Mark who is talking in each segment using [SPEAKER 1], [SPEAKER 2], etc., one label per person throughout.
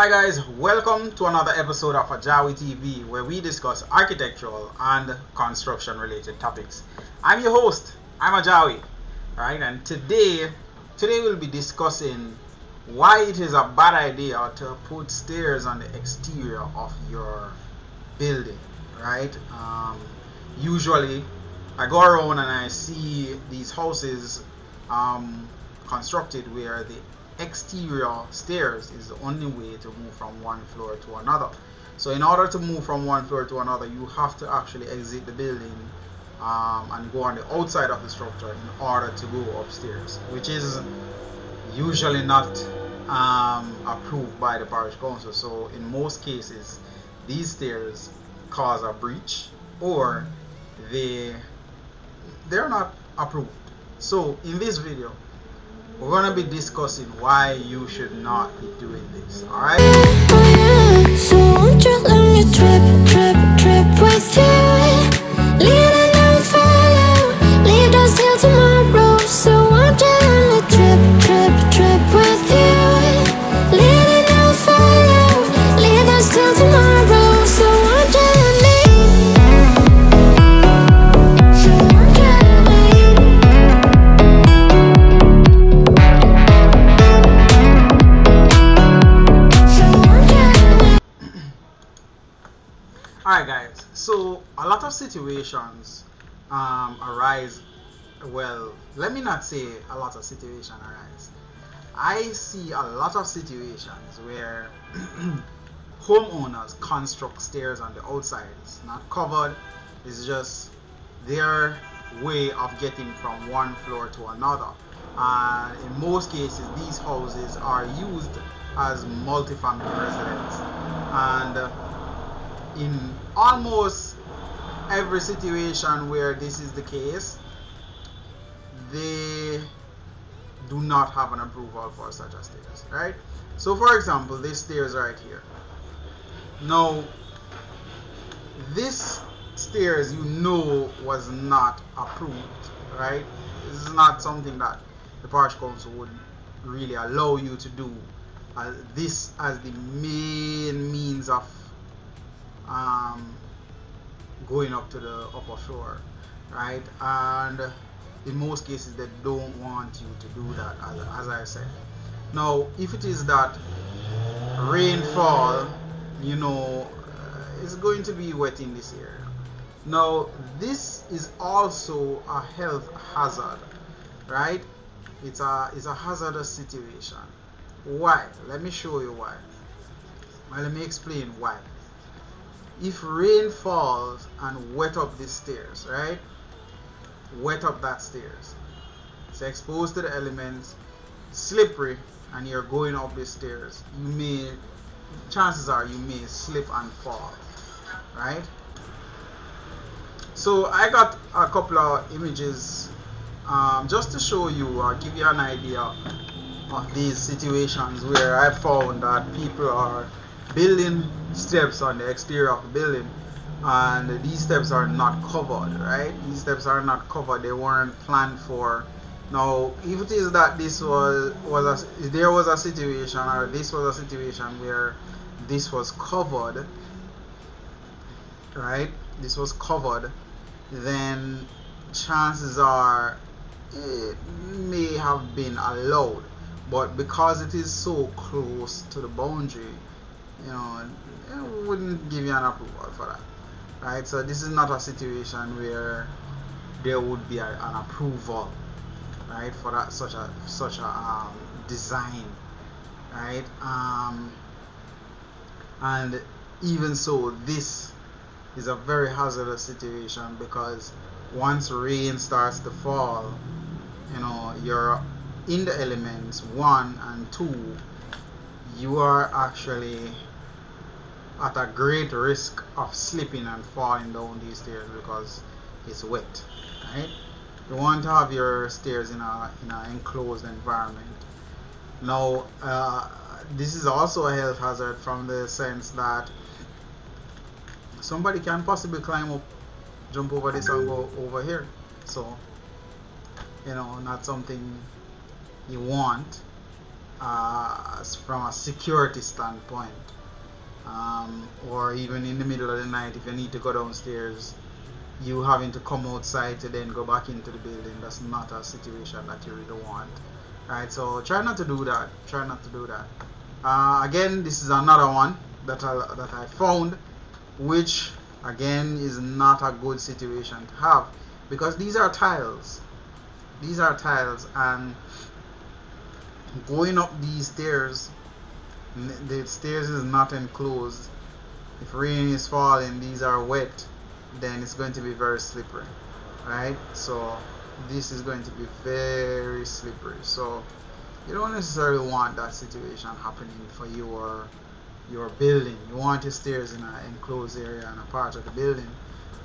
[SPEAKER 1] Hi guys, welcome to another episode of Ajawi TV where we discuss architectural and construction related topics. I'm your host, I'm Ajawi, right? And today, today we'll be discussing why it is a bad idea to put stairs on the exterior of your building, right? Um, usually, I go around and I see these houses um, constructed where the exterior stairs is the only way to move from one floor to another. So in order to move from one floor to another, you have to actually exit the building um, and go on the outside of the structure in order to go upstairs, which is usually not um, approved by the parish council. So in most cases, these stairs cause a breach or they they're not approved. So in this video, we're gonna be discussing why you should not be doing this. All right.
[SPEAKER 2] So won't you let me trip, trip, trip with you?
[SPEAKER 1] Alright guys, so a lot of situations um, arise, well, let me not say a lot of situations arise. I see a lot of situations where homeowners construct stairs on the outside. It's not covered, it's just their way of getting from one floor to another. And in most cases, these houses are used as multi-family residents. And uh, in almost every situation where this is the case, they do not have an approval for such a stairs, right? So, for example, this stairs right here. Now, this stairs you know was not approved, right? This is not something that the parish council would really allow you to do. Uh, this as the main means of um, going up to the upper shore, right? And in most cases, they don't want you to do that, as, as I said. Now, if it is that rainfall, you know, uh, is going to be wet in this area. Now, this is also a health hazard, right? It's a it's a hazardous situation. Why? Let me show you why. Well, let me explain why if rain falls and wet up the stairs, right? Wet up that stairs. It's exposed to the elements, slippery, and you're going up the stairs. You may, chances are, you may slip and fall, right? So I got a couple of images um, just to show you or give you an idea of these situations where I found that people are building steps on the exterior of the building and these steps are not covered right? These steps are not covered. They weren't planned for. Now if it is that this was was a, there was a situation or this was a situation where this was covered right? This was covered then chances are it may have been allowed. But because it is so close to the boundary you know, it wouldn't give you an approval for that, right? So this is not a situation where there would be a, an approval, right, for that such a such a um, design, right? Um, and even so, this is a very hazardous situation because once rain starts to fall, you know, you're in the elements one and two you are actually at a great risk of slipping and falling down these stairs because it's wet right? You want to have your stairs in a in an enclosed environment. Now uh, this is also a health hazard from the sense that somebody can possibly climb up jump over this and go over here. So you know not something you want uh, from a security standpoint um, or even in the middle of the night if you need to go downstairs you having to come outside to then go back into the building that's not a situation that you really want right? So try not to do that try not to do that. Uh, again this is another one that I, that I found which again is not a good situation to have because these are tiles. These are tiles and going up these stairs the stairs is not enclosed. If rain is falling these are wet then it's going to be very slippery right? So this is going to be very slippery. So you don't necessarily want that situation happening for your your building. You want your stairs in an enclosed area and a part of the building.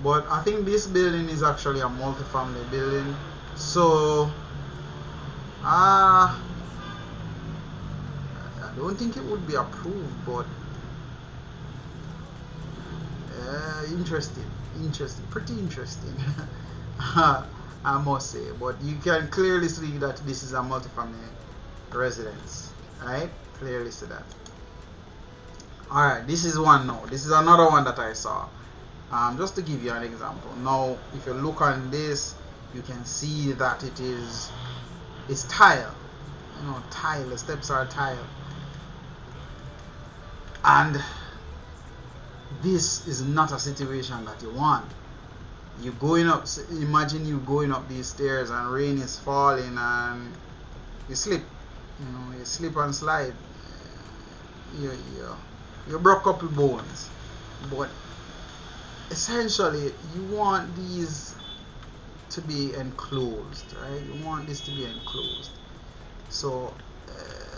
[SPEAKER 1] But I think this building is actually a multi-family building. So ah uh, don't think it would be approved but uh, interesting interesting pretty interesting I must say. But you can clearly see that this is a multi-family residence right? Clearly see that. Alright this is one now. This is another one that I saw. Um, just to give you an example. Now if you look on this you can see that it is it's tile. You know tile the steps are tile and this is not a situation that you want. You going up imagine you going up these stairs and rain is falling and you slip you know you slip and slide. You, you, you broke up your bones. But essentially you want these to be enclosed right? You want this to be enclosed. So uh,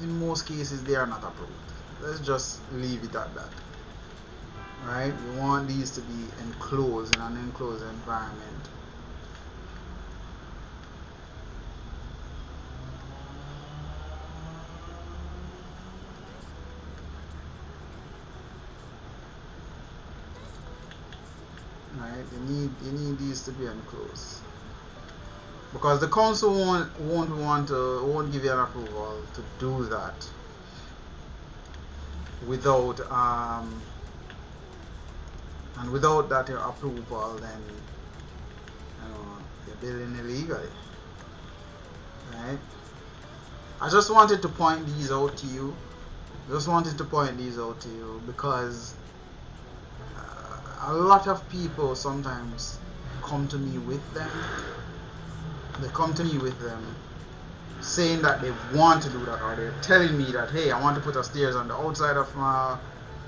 [SPEAKER 1] in most cases they are not approved. Let's just leave it at that. Right? You want these to be enclosed in an enclosed environment. Right? You need you need these to be enclosed because the council won't won't want to won't give you an approval to do that without um, and without that your approval then you know you're building illegally right? I just wanted to point these out to you. Just wanted to point these out to you because a lot of people sometimes come to me with them they come to me with them saying that they want to do that or they're telling me that hey I want to put a stairs on the outside of my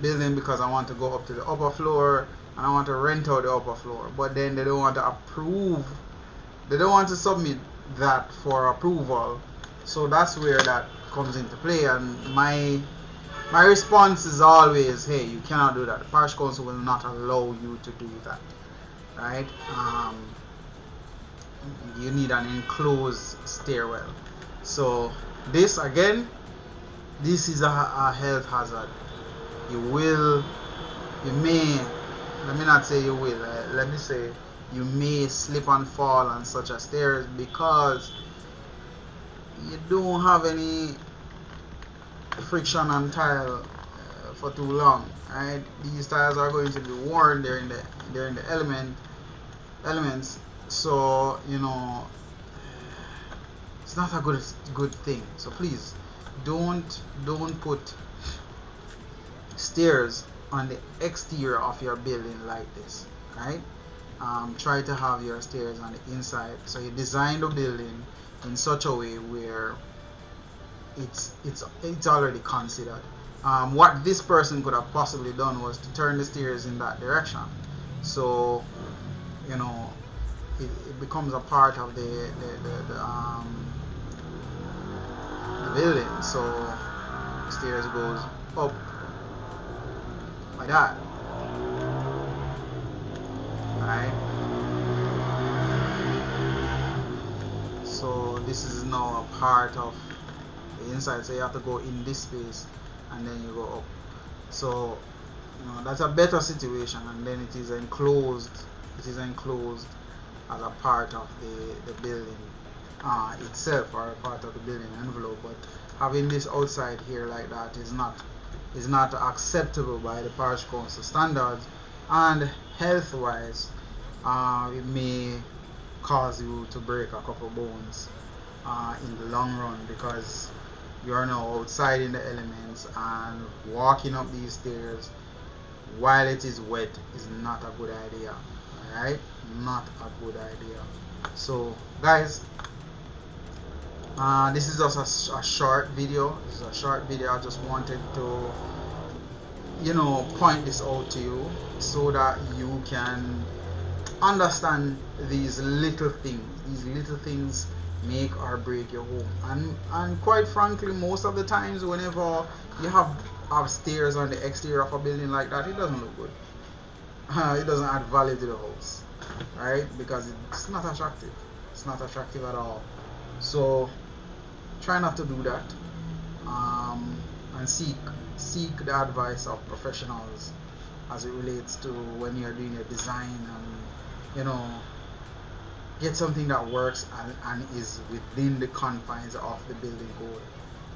[SPEAKER 1] building because I want to go up to the upper floor and I want to rent out the upper floor but then they don't want to approve they don't want to submit that for approval so that's where that comes into play and my my response is always, hey, you cannot do that. The parish council will not allow you to do that, right? Um, you need an enclosed stairwell. So this again, this is a, a health hazard. You will, you may, let me not say you will. Uh, let me say you may slip and fall on such a stairs because you don't have any friction on tile uh, for too long right these tiles are going to be worn during the during the element elements so you know it's not a good good thing so please don't don't put stairs on the exterior of your building like this right um, try to have your stairs on the inside so you design the building in such a way where it's it's it's already considered. Um, what this person could have possibly done was to turn the stairs in that direction. So, you know, it, it becomes a part of the the, the, the, um, the building. So, stairs goes up like that. Right. So this is now a part of the inside so you have to go in this space and then you go up so you know that's a better situation and then it is enclosed it is enclosed as a part of the, the building uh, itself or a part of the building envelope. But having this outside here like that is not is not acceptable by the parish council standards. And health wise uh, it may cause you to break a couple bones uh, in the long run because you are now outside in the elements and walking up these stairs while it is wet is not a good idea. Alright not a good idea. So guys uh, this is just a, a, short video. This is a short video. I just wanted to you know point this out to you so that you can understand these little things. These little things make or break your home. And and quite frankly most of the times whenever you have upstairs on the exterior of a building like that it doesn't look good. Uh, it doesn't add value to the house right? Because it's not attractive. It's not attractive at all. So try not to do that um, and seek seek the advice of professionals as it relates to when you're doing your design and you know get something that works and, and is within the confines of the building code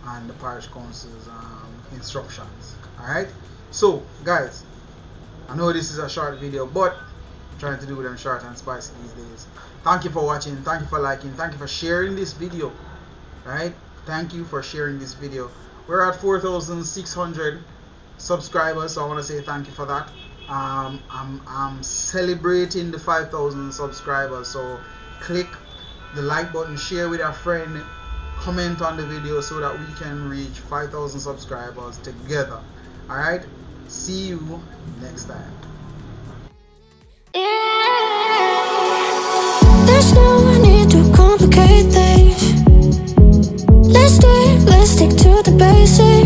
[SPEAKER 1] and the parish council's um, instructions all right? So guys i know this is a short video but trying to do them short and spicy these days. Thank you for watching. Thank you for liking. Thank you for sharing this video. Right? Thank you for sharing this video. We're at 4600 subscribers so i want to say thank you for that. Um, I'm, I'm celebrating the 5000 subscribers so click the like button share with a friend comment on the video so that we can reach 5000 subscribers together. All right? See you next time
[SPEAKER 2] There's no need to complicate things. Let's stick, let's stick to the basics